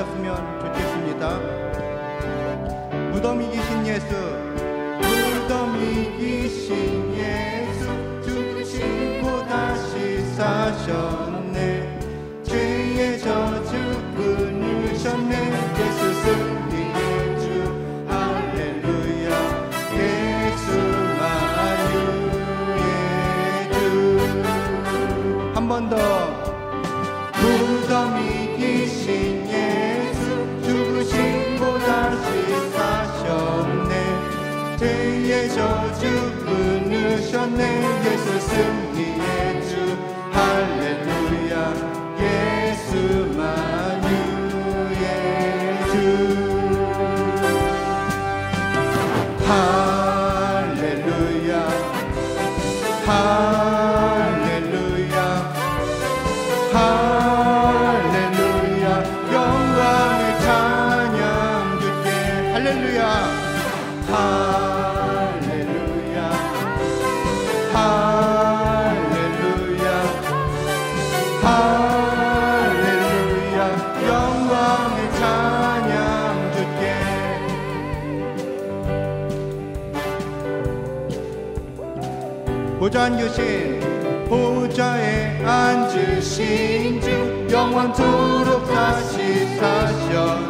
기억하셨으면 좋겠습니다. 무덤 이기신 예수, 무덤 이기신 예수, 죽으시고 다시 사셨네, 죄의 저주 끊으셨네. 보좌 유신 보좌에 앉으신 주 영원토록 다시 사셨네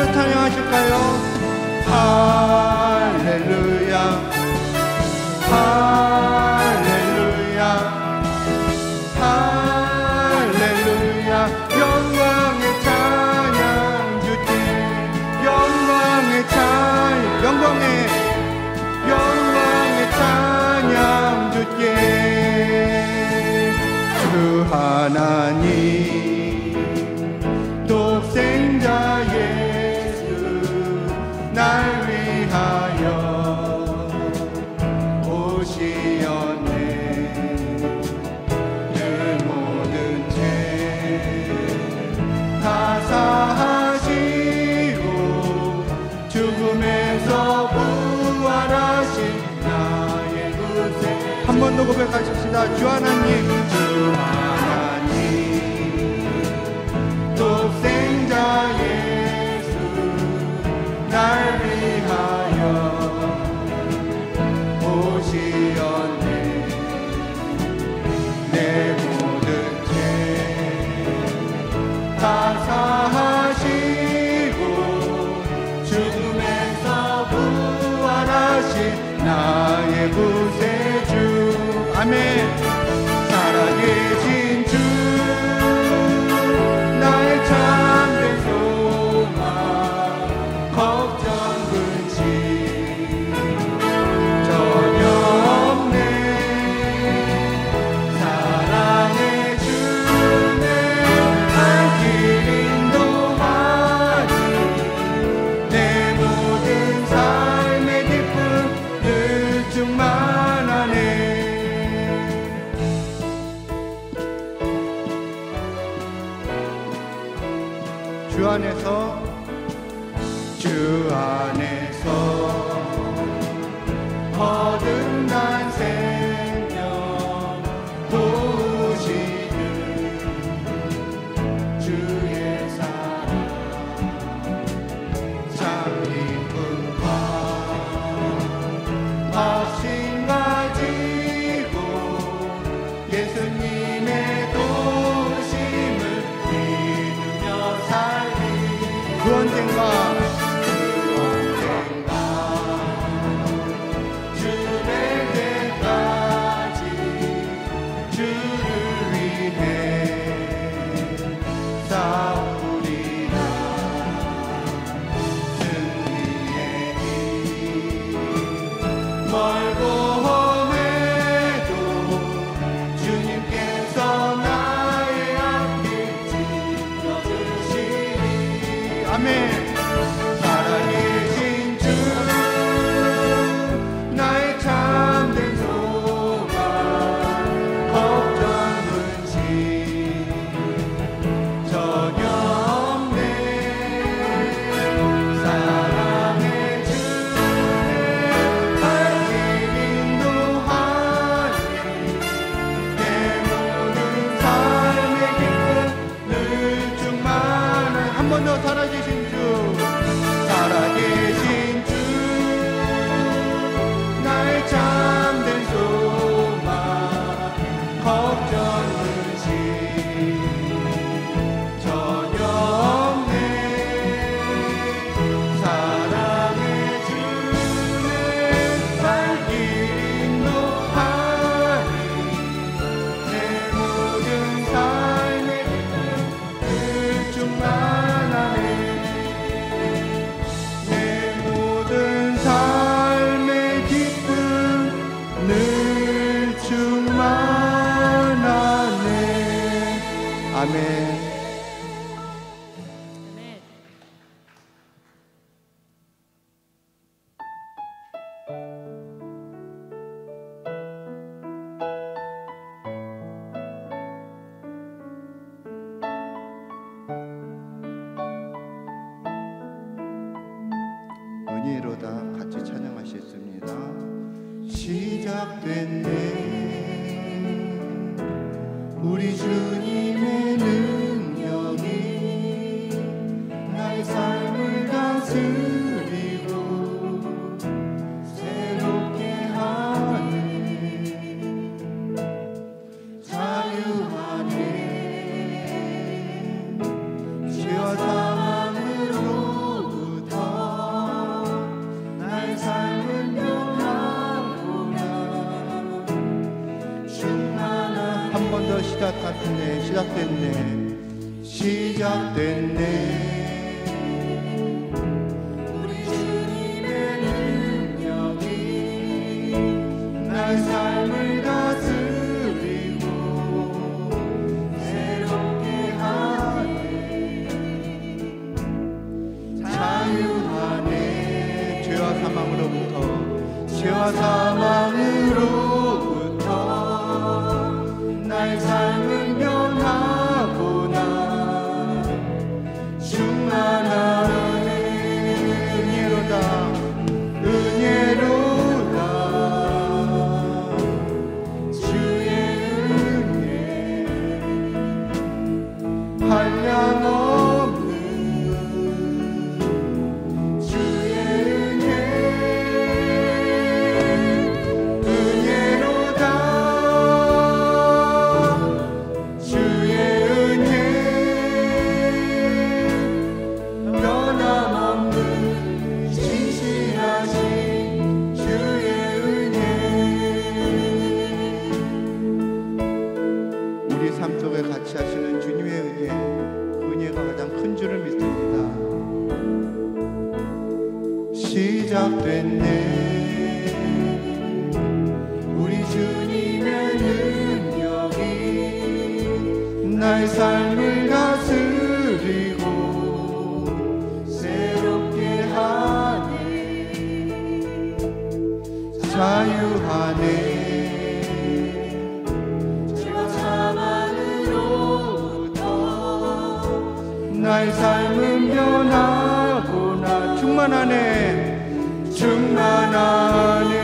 주여 찬양하실까요? 할렐루야. 할렐루야. 할렐루야. 영광의 찬양 주지. 영광의 찬양 영광의 영광의 찬양 주지. 주 하나님. 주 하나님. 주 하나님. 독생자 예수 날 위하여 오시었네. 내 모든 죄 다 사하시고 죽음에서 부활하신 나의 부 Amém. 아멘. 같네 시작됐네 시작됐네. 삶을 다스리고 새롭게 하네. 자유하네. 죄와 사망으로부터 죄와 사망을 되는 줄을 믿습니다. 시작된 내 나의 삶은 변하구나. 충만하네. 충만하네.